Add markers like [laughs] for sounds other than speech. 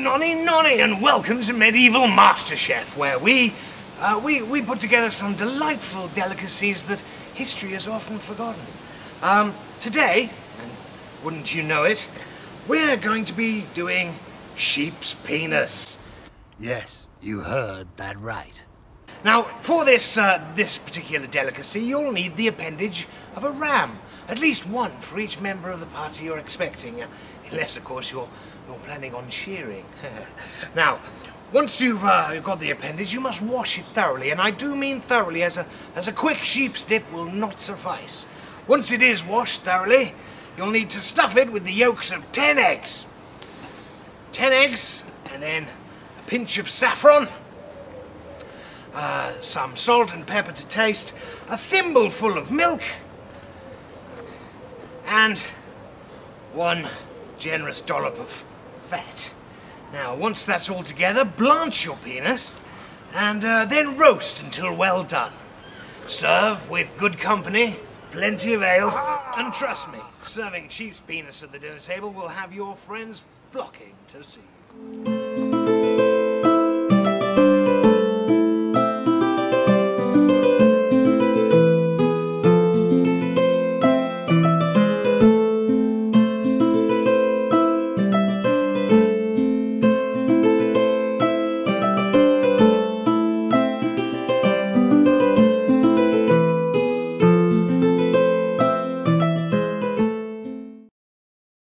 Nonny, nonny, and welcome to Medieval MasterChef, where we, uh, we, we put together some delightful delicacies that history has often forgotten. Um, today, and wouldn't you know it, we're going to be doing sheep's penis. Yes, you heard that right. Now, for this, uh, this particular delicacy, you'll need the appendage of a ram. At least one for each member of the party you're expecting. Uh, unless, of course, you're, you're planning on shearing. [laughs] now, once you've uh, got the appendage, you must wash it thoroughly. And I do mean thoroughly, as a, as a quick sheep's dip will not suffice. Once it is washed thoroughly, you'll need to stuff it with the yolks of 10 eggs. 10 eggs, and then a pinch of saffron, uh, some salt and pepper to taste, a thimbleful of milk, and one generous dollop of fat. Now, once that's all together, blanch your penis, and uh, then roast until well done. Serve with good company, plenty of ale, and trust me, serving sheep's penis at the dinner table will have your friends flocking to see you.